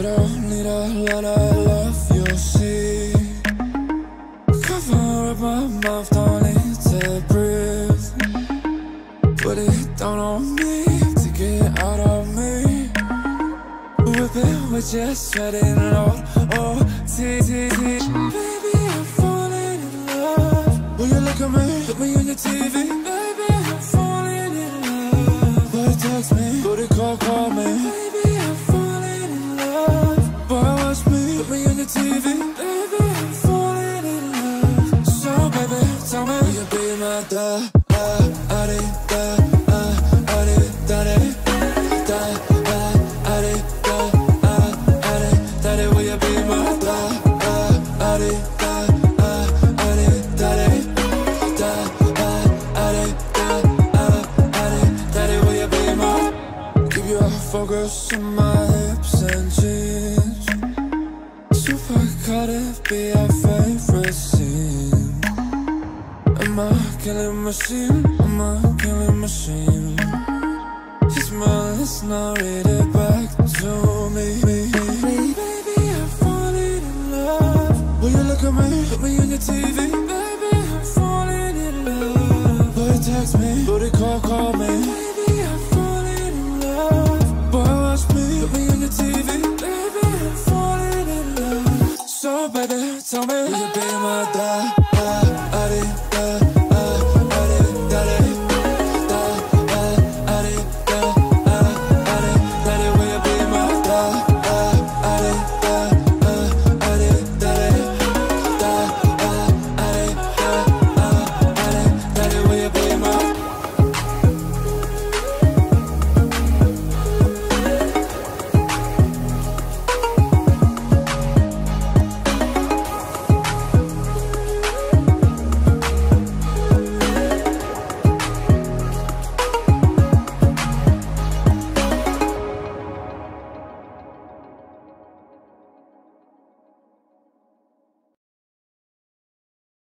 Pero mira la la love you'll see Cover up my mouth, don't need to breathe. Put it down on me to get out of me. Whip it with your sweating all. oh, T-T-T Baby, I'm falling in love. Will you look at me, Put me on your TV Baby, I'm falling in love. But text me, go to call, call me. TV. Baby, I'm falling in love. So, baby, tell me. Will you be my da, da, da, da, focus on my hips and jeans be our favorite scene. Am I killing machine, Am I killing machine? Your smile is not reading back to me. Baby, I'm falling in love. Will you look at me, put me on your TV Baby, I'm falling in love. Boy, text me, booty call, call me. Je vais me